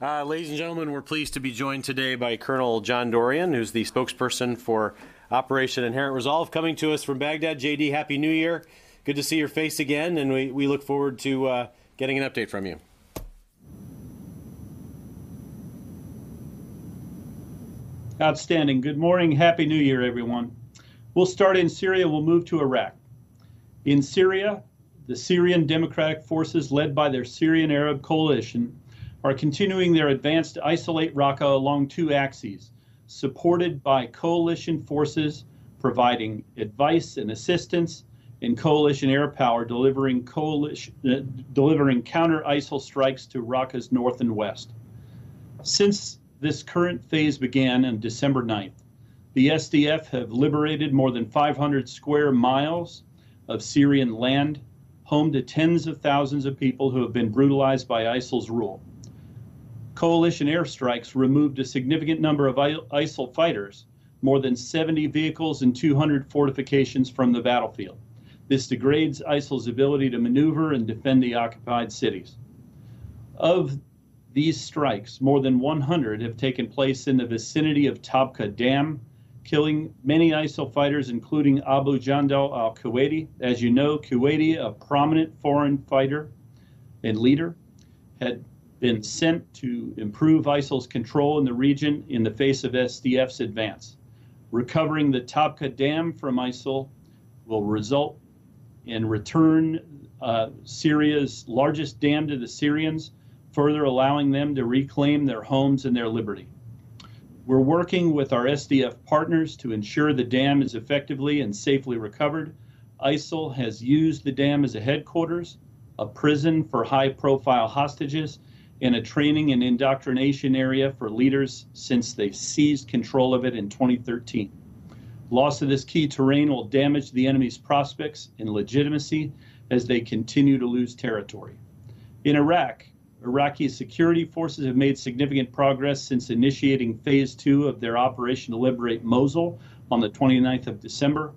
Uh, ladies and gentlemen, we're pleased to be joined today by Colonel John Dorrian, who's the spokesperson for Operation Inherent Resolve, coming to us from Baghdad. JD, Happy New Year. Good to see your face again, and we, we look forward to uh, getting an update from you. Outstanding. Good morning. Happy New Year, everyone. We'll start in Syria. We'll move to Iraq. In Syria, the Syrian Democratic Forces, led by their Syrian Arab coalition, are continuing their advance to isolate Raqqa along two axes, supported by coalition forces providing advice and assistance, and coalition air power delivering coalition uh, delivering counter ISIL strikes to Raqqa's north and west. Since this current phase began on December 9th. The SDF have liberated more than 500 square miles of Syrian land, home to tens of thousands of people who have been brutalized by ISIL's rule. Coalition airstrikes removed a significant number of ISIL fighters, more than 70 vehicles and 200 fortifications from the battlefield. This degrades ISIL's ability to maneuver and defend the occupied cities. Of these strikes, more than 100 have taken place in the vicinity of Tabqa Dam, killing many ISIL fighters, including Abu Jandal al Kuwaiti. As you know, Kuwaiti, a prominent foreign fighter and leader, had been sent to improve ISIL's control in the region in the face of SDF's advance. Recovering the Tabqa Dam from ISIL will result in return uh, Syria's largest dam to the Syrians further allowing them to reclaim their homes and their liberty. We're working with our SDF partners to ensure the dam is effectively and safely recovered. ISIL has used the dam as a headquarters, a prison for high profile hostages, and a training and indoctrination area for leaders since they seized control of it in 2013. Loss of this key terrain will damage the enemy's prospects and legitimacy as they continue to lose territory. In Iraq, Iraqi security forces have made significant progress since initiating phase two of their operation to liberate Mosul on the 29th of December.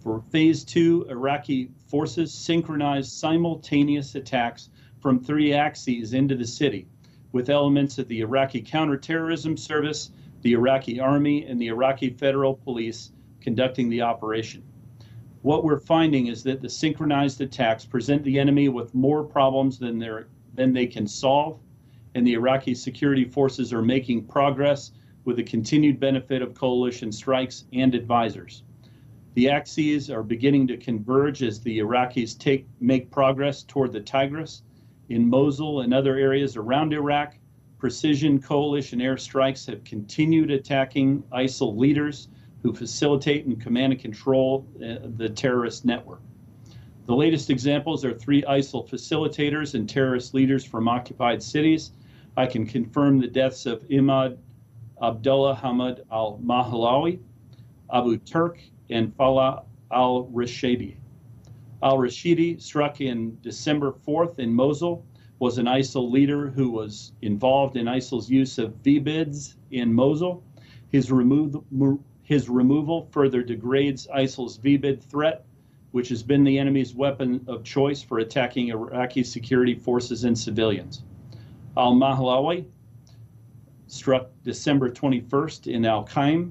For phase two, Iraqi forces synchronized simultaneous attacks from three axes into the city with elements of the Iraqi Counterterrorism Service, the Iraqi Army, and the Iraqi Federal Police conducting the operation. What we're finding is that the synchronized attacks present the enemy with more problems than than they can solve, and the Iraqi security forces are making progress with the continued benefit of coalition strikes and advisors. The axes are beginning to converge as the Iraqis take, make progress toward the Tigris. In Mosul and other areas around Iraq, precision coalition airstrikes have continued attacking ISIL leaders who facilitate and command and control uh, the terrorist network. The latest examples are three ISIL facilitators and terrorist leaders from occupied cities. I can confirm the deaths of Imad Abdullah Hamad al Mahalawi, Abu Turk, and Falah al Rashidi. Al Rashidi, struck in December 4th in Mosul, was an ISIL leader who was involved in ISIL's use of VBIDs in Mosul. His, remo- his removal further degrades ISIL's VBID threat which has been the enemy's weapon of choice for attacking Iraqi security forces and civilians. Al Mahlawi struck December 21st in Al Qaim,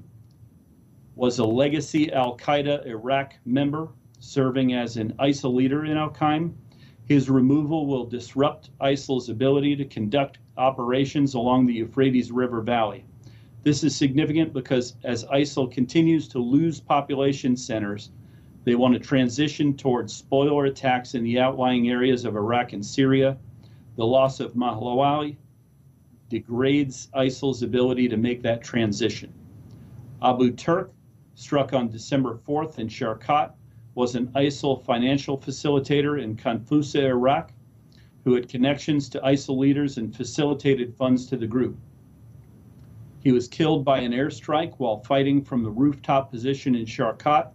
was a legacy Al Qaeda Iraq member serving as an ISIL leader in Al Qaim. His removal will disrupt ISIL's ability to conduct operations along the Euphrates River Valley. This is significant because as ISIL continues to lose population centers, they want to transition towards spoiler attacks in the outlying areas of Iraq and Syria. The loss of Mahlawi degrades ISIL's ability to make that transition. Abu Turk, struck on December 4th in Sharqat, was an ISIL financial facilitator in Khanfousa, Iraq, who had connections to ISIL leaders and facilitated funds to the group. He was killed by an airstrike while fighting from the rooftop position in Sharqat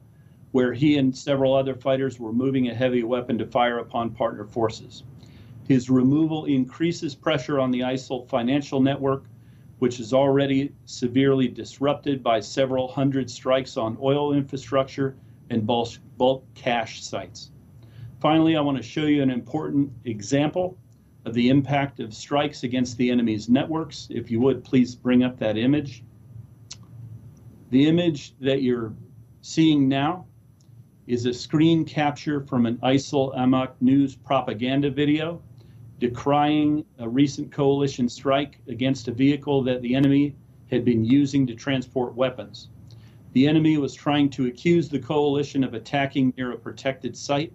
where he and several other fighters were moving a heavy weapon to fire upon partner forces. His removal increases pressure on the ISIL financial network, which is already severely disrupted by several hundred strikes on oil infrastructure and bulk, bulk cash sites. Finally, I want to show you an important example, of the impact of strikes against the enemy's networks. If you would, please bring up that image. The image that you're seeing now is a screen capture from an ISIL Amaq news propaganda video decrying a recent coalition strike against a vehicle that the enemy had been using to transport weapons. The enemy was trying to accuse the coalition of attacking near a protected site.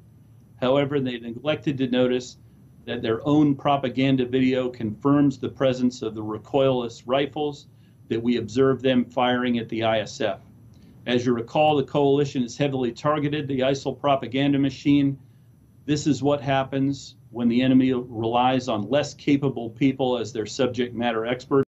However, they neglected to notice that their own propaganda video confirms the presence of the recoilless rifles that we observed them firing at the ISF. As you recall, the coalition is heavily targeted the ISIL propaganda machine. This is what happens when the enemy relies on less capable people as their subject matter experts.